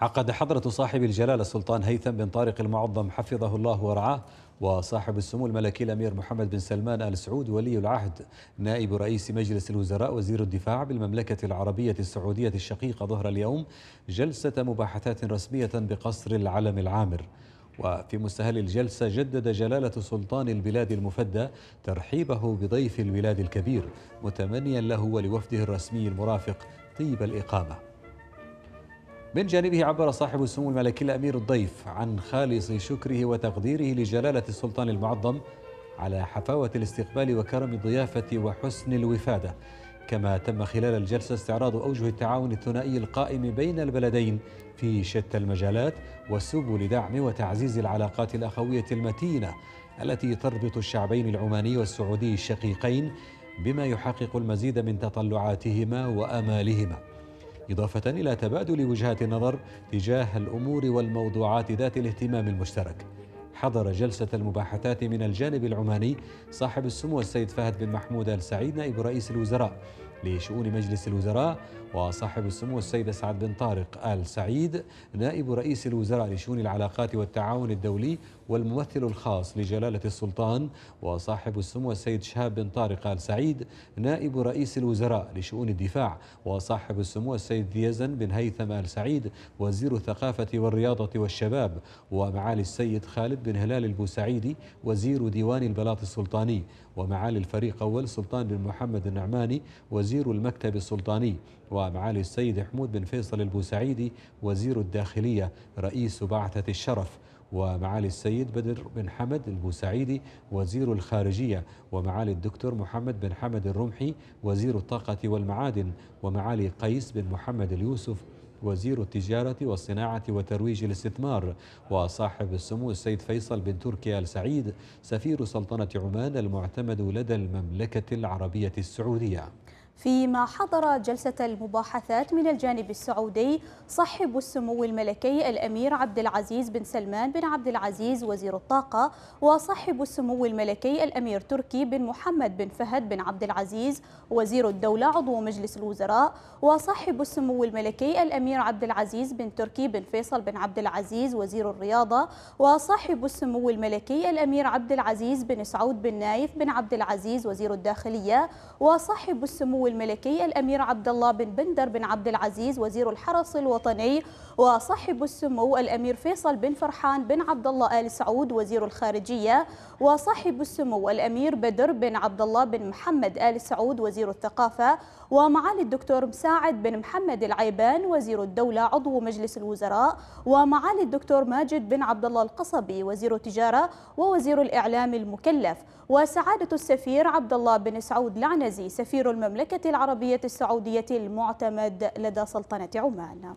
عقد حضرة صاحب الجلالة السلطان هيثم بن طارق المعظم حفظه الله ورعاه وصاحب السمو الملكي الأمير محمد بن سلمان آل سعود ولي العهد نائب رئيس مجلس الوزراء وزير الدفاع بالمملكة العربية السعودية الشقيقة ظهر اليوم جلسة مباحثات رسمية بقصر العلم العامر. وفي مستهل الجلسة جدد جلالة سلطان البلاد المفدى ترحيبه بضيف البلاد الكبير متمنيا له ولوفده الرسمي المرافق طيب الإقامة. من جانبه عبر صاحب السمو الملكي الأمير الضيف عن خالص شكره وتقديره لجلالة السلطان المعظم على حفاوة الاستقبال وكرم الضيافة وحسن الوفادة. كما تم خلال الجلسة استعراض أوجه التعاون الثنائي القائم بين البلدين في شتى المجالات وسبل دعم وتعزيز العلاقات الأخوية المتينة التي تربط الشعبين العماني والسعودي الشقيقين بما يحقق المزيد من تطلعاتهما وآمالهما. إضافة إلى تبادل وجهات النظر تجاه الأمور والموضوعات ذات الاهتمام المشترك. حضر جلسة المباحثات من الجانب العماني صاحب السمو السيد فهد بن محمود آل سعيد نائب رئيس الوزراء لشؤون مجلس الوزراء وصاحب السمو السيد سعد بن طارق آل سعيد نائب رئيس الوزراء لشؤون العلاقات والتعاون الدولي والممثل الخاص لجلالة السلطان وصاحب السمو السيد شهاب بن طارق آل سعيد نائب رئيس الوزراء لشؤون الدفاع وصاحب السمو السيد ديزن بن هيثم آل سعيد وزير الثقافة والرياضة والشباب ومعالي السيد خالد بن هلال البوسعيدي وزير ديوان البلاط السلطاني ومعالي الفريق أول سلطان بن محمد النعماني وزير المكتب السلطاني ومعالي السيد حمود بن فيصل البوسعيدي وزير الداخلية رئيس بعثة الشرف. ومعالي السيد بدر بن حمد البوسعيدي وزير الخارجية ومعالي الدكتور محمد بن حمد الرمحي وزير الطاقة والمعادن ومعالي قيس بن محمد اليوسف وزير التجارة والصناعة وترويج الاستثمار وصاحب السمو السيد فيصل بن تركي آل سعيد سفير سلطنة عمان المعتمد لدى المملكة العربية السعودية. فيما حضر جلسة المباحثات من الجانب السعودي صاحب السمو الملكي الأمير عبد العزيز بن سلمان بن عبد العزيز وزير الطاقة وصاحب السمو الملكي الأمير تركي بن محمد بن فهد بن عبد العزيز وزير الدولة عضو مجلس الوزراء وصاحب السمو الملكي الأمير عبد العزيز بن تركي بن فيصل بن عبد العزيز وزير الرياضة وصاحب السمو الملكي الأمير عبد العزيز بن سعود بن نايف بن عبد العزيز وزير الداخلية وصاحب السمو الملكي الأمير عبد الله بن بندر بن عبد العزيز وزير الحرس الوطني وصاحب السمو الأمير فيصل بن فرحان بن عبد الله آل سعود وزير الخارجية وصاحب السمو الأمير بدر بن عبد الله بن محمد آل سعود وزير الثقافة ومعالي الدكتور مساعد بن محمد العيبان وزير الدولة عضو مجلس الوزراء ومعالي الدكتور ماجد بن عبد الله القصبي وزير التجارة ووزير الإعلام المكلف وسعادة السفير عبد الله بن سعود العنزي سفير العربية السعودية المعتمد لدى سلطنة عمان.